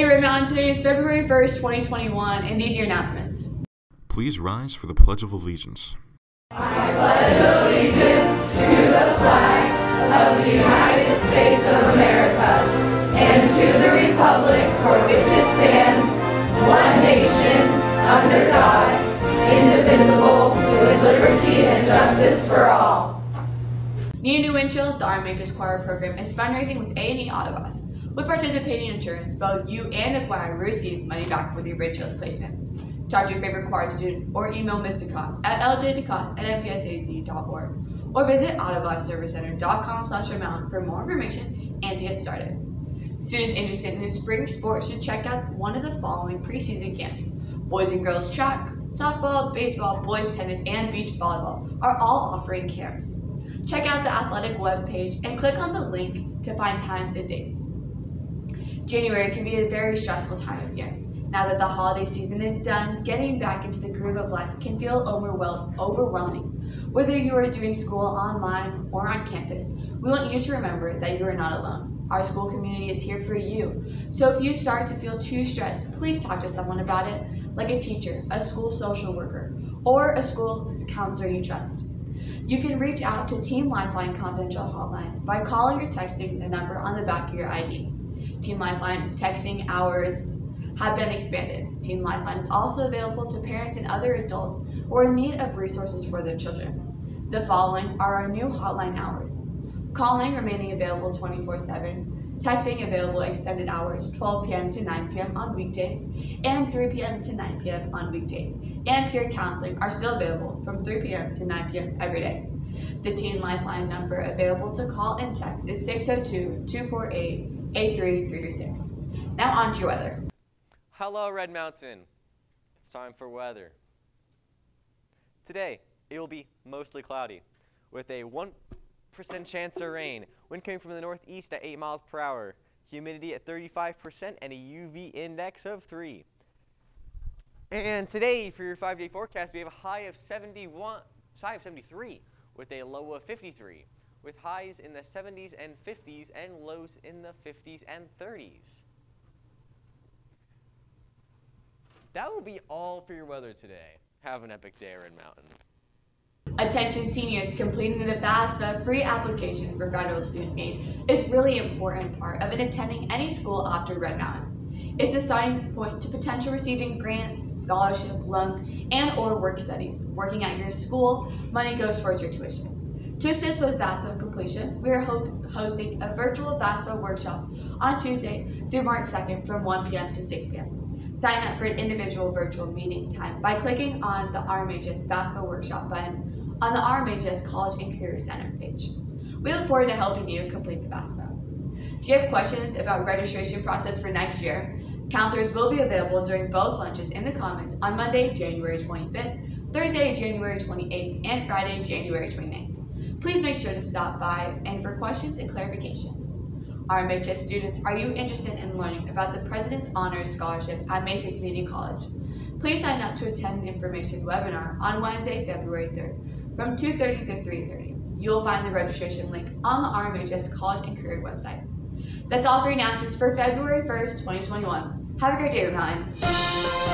Hey Red Mountain, today is February 1st, 2021, and these are your announcements. Please rise for the Pledge of Allegiance. I pledge allegiance to the flag of the United States of America and to the republic for which it stands, one nation, under God, indivisible, with liberty and justice for all. New New Winchell, the RMHS Choir Program, is fundraising with A&E Autobus. With participating insurance, both you and the will receive money back with your windshield replacement. Talk to your favorite choir student or email Ms. DeCoste at ljdecos at mpsaz.org or visit autobusservicecenter.com slash amount for more information and to get started. Students interested in spring sports should check out one of the following preseason camps. Boys and girls track, softball, baseball, boys tennis, and beach volleyball are all offering camps. Check out the athletic webpage and click on the link to find times and dates. January can be a very stressful time of year. Now that the holiday season is done, getting back into the groove of life can feel overwhelming. Whether you are doing school online or on campus, we want you to remember that you are not alone. Our school community is here for you. So if you start to feel too stressed, please talk to someone about it, like a teacher, a school social worker, or a school counselor you trust. You can reach out to Teen Lifeline Confidential Hotline by calling or texting the number on the back of your ID. Teen Lifeline texting hours have been expanded. Teen Lifeline is also available to parents and other adults who are in need of resources for their children. The following are our new hotline hours. Calling remaining available 24-7, texting available extended hours 12 p.m. to 9 p.m. on weekdays and 3 p.m. to 9 p.m. on weekdays, and peer counseling are still available from 3 p.m. to 9 p.m. every day. The Teen Lifeline number available to call and text is 602 248 8336. Now on to your weather. Hello, Red Mountain. It's time for weather. Today, it will be mostly cloudy with a 1% chance of rain. Wind coming from the northeast at 8 miles per hour. Humidity at 35% and a UV index of 3. And today, for your five-day forecast, we have a high of 71, high of 73 with a low of 53 with highs in the 70s and 50s and lows in the 50s and 30s. That will be all for your weather today. Have an epic day, Red Mountain. Attention seniors, completing the FAFSA free application for federal student aid is really important part of an attending any school after Red Mountain. It's the starting point to potential receiving grants, scholarship, loans, and or work studies. Working at your school, money goes towards your tuition. To assist with FAFSA completion, we are ho hosting a virtual FAFSA workshop on Tuesday through March 2nd from 1 p.m. to 6 p.m. Sign up for an individual virtual meeting time by clicking on the RMHS FAFSA workshop button on the RMHS College and Career Center page. We look forward to helping you complete the FAFSA. Do you have questions about registration process for next year? Counselors will be available during both lunches in the comments on Monday, January 25th, Thursday, January 28th, and Friday, January 29th please make sure to stop by and for questions and clarifications. RMHS students, are you interested in learning about the President's Honors Scholarship at Mesa Community College? Please sign up to attend the information webinar on Wednesday, February 3rd from 2.30 to 3.30. You will find the registration link on the RMHS College and Career website. That's all for announcements for February 1st, 2021. Have a great day, Mountain.